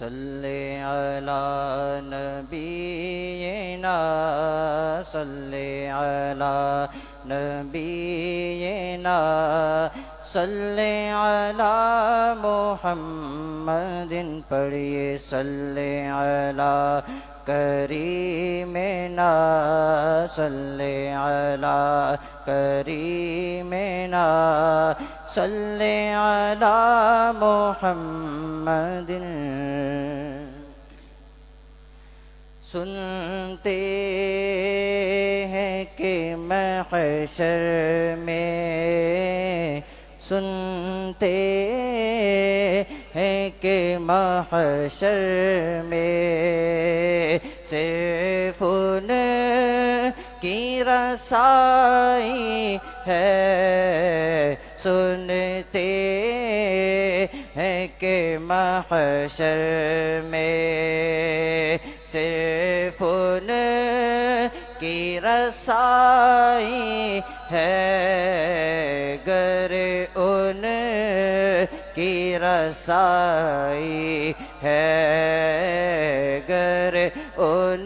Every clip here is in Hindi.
सल्ले अला नबीना सल्ले अला नबीना सल्ले अला मोहम्मदिन पढ़िए सल्ले अला करीमेना सल्ले अला करीमेना सल्ले अला मोहम्मदिन सुनते हैं कि महशर में सुनते हैं कि महशर में सिर्फ़ उन की रसाई है सुनते हैं कि महशर में सिर्फ़ उन की रसाई है, गर उन की रसाई है, गर उन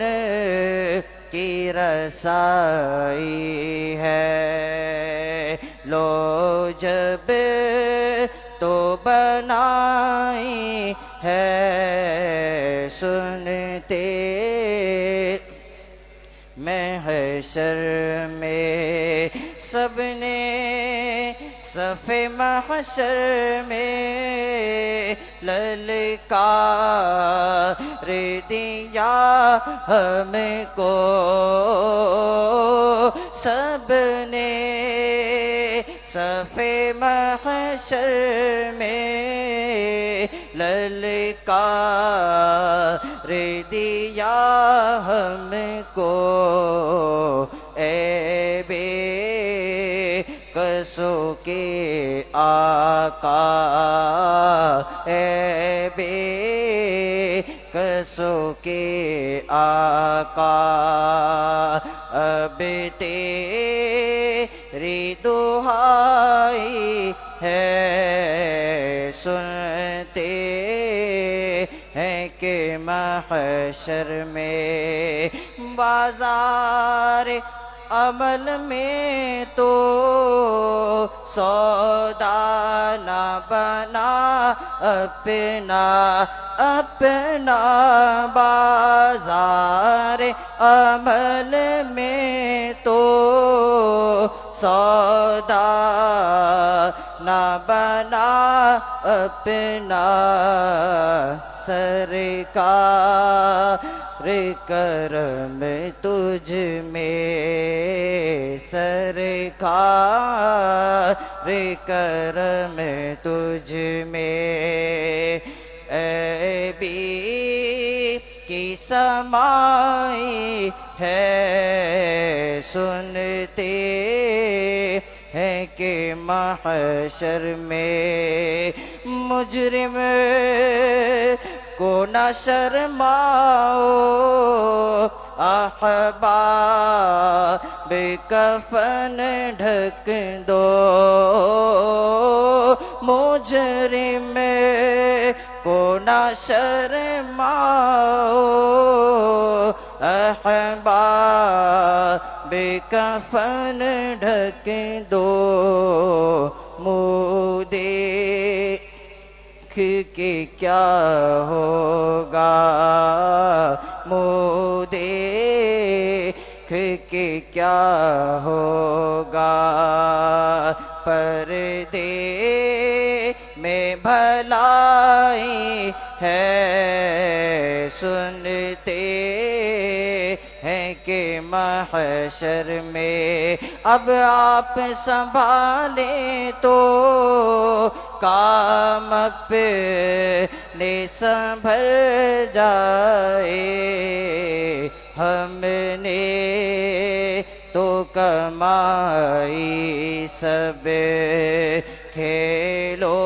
की रसाई है। लो जब तो बनाई है सुनते। मैं महशर में सबने सफे महशर में ललका रे दिया हमको। सबने सफे महशर में ललका रे दिया हमको। ए बे कसो के आका, ए बे कसो के आका। अब तेरी दुहाई है, सुनते हैं कि महशर में बाज़ार अमल में तो सौदा न बना अपना अपना बाज़ार अमल में सौदा न बना अपना सरकार करम तुझ में। सरकार करम तुझ में। ए बी की समाई है सुनते हैं कि महशर में मुजरिम को न शर्माओ अहबा बेकफन ढक दो। मुजरिम को न शर्माओ बेकफन ढक दो मुदे के क्या होगा? मोदे के क्या होगा? पर्दे में भलाई है, सुनते हैं कि महशर में। अब आप संभाले तो काम पे ने संभल जाए। हमने तो कमाई सब खेलो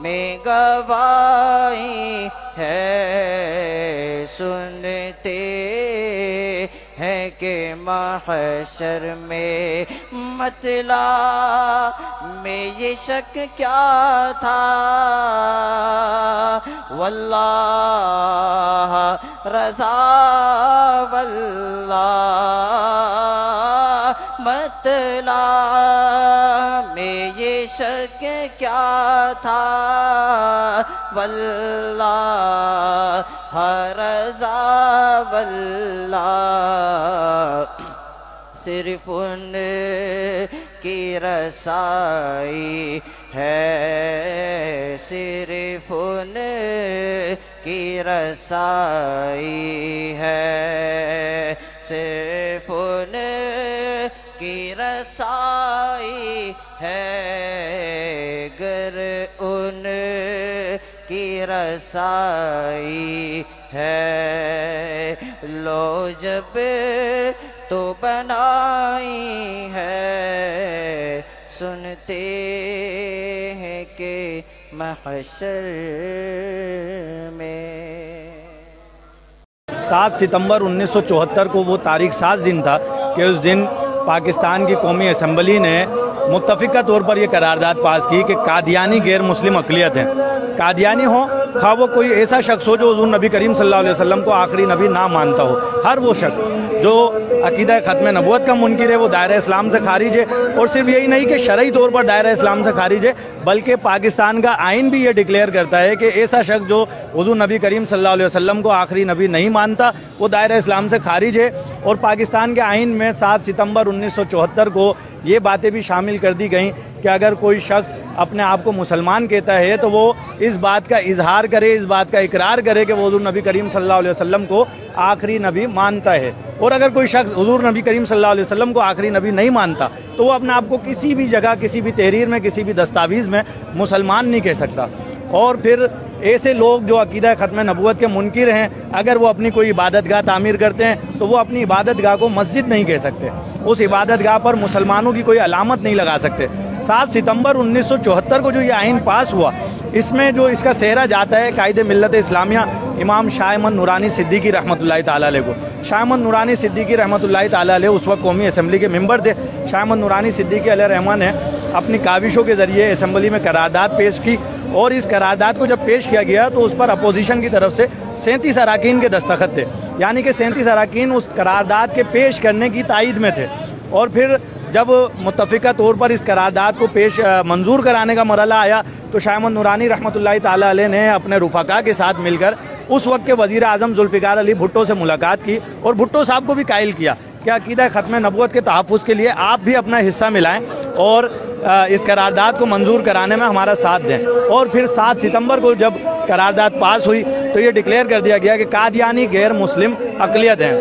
में गवाई है। सुनते हैं कि महशर में मतला में ये शक क्या था? वल्लाह, रजा वल्लाह, मतला में ये शक क्या था? वल्लाह, रजा वल्लाह सिर्फ़ उन की रसाई है। सिर्फ़ उन की रसाई है। सिर्फ़ उन की रसाई है। गर उन की रसाई है, लो जब तो बनाई है। सुनते हैं कि महशर में। सात सितंबर 1974 को वो तारीख सात दिन था कि उस दिन पाकिस्तान की कौमी असम्बली ने मुतफ़ा तौर पर यह करारदाद पास की कि कादियानी गैर मुस्लिम अकलीत हैं। कादियानी हो खा वो कोई ऐसा शख्स हो जो हजूर नबी करीम सल्लल्लाहु अलैहि को आखिरी नबी ना मानता हो। हर वो शख्स जो अकीद ख़त्म नबूत का मुनकर है, वो दायरा इस्लाम से खारिज है। और सिर्फ़ यही नहीं कि शरई तौर पर दायरा इस्लाम से खारिज है, बल्कि पाकिस्तान का आइन भी ये डिक्लेयर करता है कि ऐसा शख्स जो हजूर नबी करीम अलैहि वसल्लम को आखिरी नबी नहीं मानता, वो दायरा इस्लाम से खारिज है। और पाकिस्तान के आइन में सात सितंबर उन्नीस को ये बातें भी शामिल कर दी गई कि अगर कोई शख्स अपने आप को मुसलमान कहता है तो वो इस बात का इजहार करे, इस बात का इकरार करे कि वो हजूर नबी करीम सल्लल्लाहु अलैहि वसल्लम को आखिरी नबी मानता है। और अगर कोई शख्स हजूर नबी करीम सल्लल्लाहु अलैहि वसल्लम को आखिरी नबी नहीं मानता तो वो अपने आप को किसी भी जगह, किसी भी तहरीर में, किसी भी दस्तावेज़ में मुसलमान नहीं कह सकता। और फिर ऐसे लोग जो अकीदा ख़त्म नबूत के मुनकर हैं, अगर वो अपनी कोई इबादत गाह तामीर करते हैं तो वो अपनी इबादत गाह को मस्जिद नहीं कह सकते। उस इबादत गाह पर मुसलमानों की कोई अलामत नहीं लगा सकते। सात सितंबर 1974 को जो ये आइन पास हुआ, इसमें जो इसका सेहरा जाता है कायद मिलत इस्लामिया, इमाम शाहमद नूरानी सिद्दीकी रहमत ताली को। शाहमद नूरानी सिद्दीकी रहमत ताली उस वक्त कौमी असम्बली के मेंबर थे। शाहमद नूरानी सिद्दीकी रहमान ने अपनी काविशों के ज़रिए असम्बली में करारदाद पेश की। और इस करारदाद को जब पेश किया गया तो उस पर अपोजिशन की तरफ़ से सैंतीस अरकान के दस्तखत थे। यानी कि सैंतीस अरकान उस करारदाद के पेश करने की तायद में थे। और फिर जब मुतफ़ा तौर पर इस करारदाद को पेश मंजूर कराने का मरला आया तो शाहमद नूरानी रहमत ताली ने अपने रुफाका के साथ मिलकर उस वक्त के वज़ीर अजम जुल्फ़िकार अली भुट्टो से मुलाकात की और भुट्टो साहब को भी कायल किया कि अकीदा ख़त्म नबूत के तहफ़ के लिए आप भी अपना हिस्सा मिलाएँ और इस करारदाद को मंजूर कराने में हमारा साथ दें। और फिर सात सितंबर को जब करारदाद पास हुई तो ये डिक्लेयर कर दिया गया कि कादियानी गैर मुस्लिम अकलियत हैं।